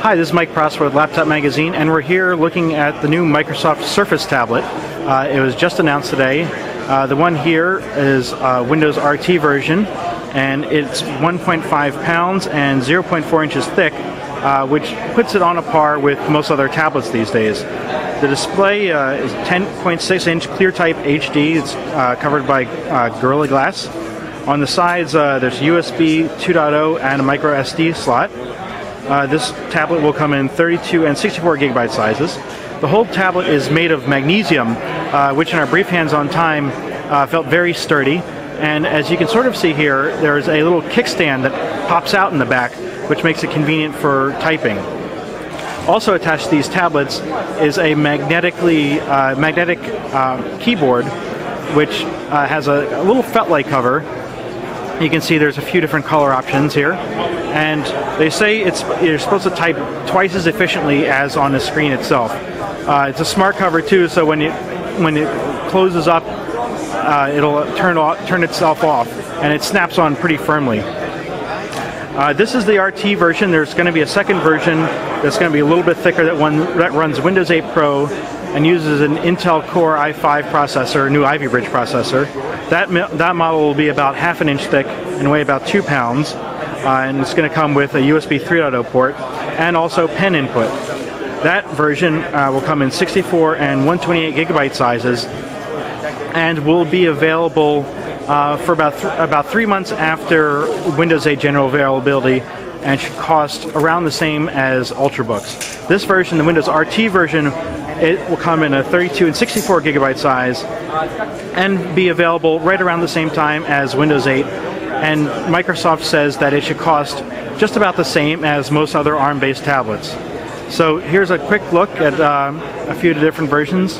Hi, this is Mike Prospero with Laptop Magazine, and we're here looking at the new Microsoft Surface tablet. Uh, it was just announced today. Uh, the one here is uh, Windows RT version, and it's 1.5 pounds and 0.4 inches thick, uh, which puts it on a par with most other tablets these days. The display uh, is 10.6 inch clear type HD. It's uh, covered by Gorilla Glass. On the sides, there's USB 2.0 and a micro SD slot. Uh, this tablet will come in 32 and 64 gigabyte sizes. The whole tablet is made of magnesium, uh, which in our brief hands-on time uh, felt very sturdy. And as you can sort of see here, there's a little kickstand that pops out in the back, which makes it convenient for typing. Also attached to these tablets is a magnetically uh, magnetic uh, keyboard, which uh, has a, a little felt-like cover you can see there's a few different color options here. And they say it's you're supposed to type twice as efficiently as on the screen itself. Uh, it's a smart cover too, so when it when it closes up, uh, it'll turn off, turn itself off, and it snaps on pretty firmly. Uh, this is the RT version. There's going to be a second version that's going to be a little bit thicker that one that runs Windows 8 Pro and uses an Intel Core i5 processor, new Ivy Bridge processor. That, that model will be about half an inch thick and weigh about two pounds. Uh, and it's going to come with a USB 3.0 port and also pen input. That version uh, will come in 64 and 128 gigabyte sizes and will be available uh, for about th about three months after Windows 8 general availability and should cost around the same as Ultrabooks. This version, the Windows RT version, it will come in a 32 and 64 gigabyte size and be available right around the same time as Windows 8. And Microsoft says that it should cost just about the same as most other ARM-based tablets. So here's a quick look at um, a few different versions.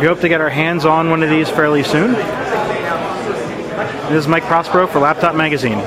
We hope to get our hands on one of these fairly soon. This is Mike Prospero for Laptop Magazine.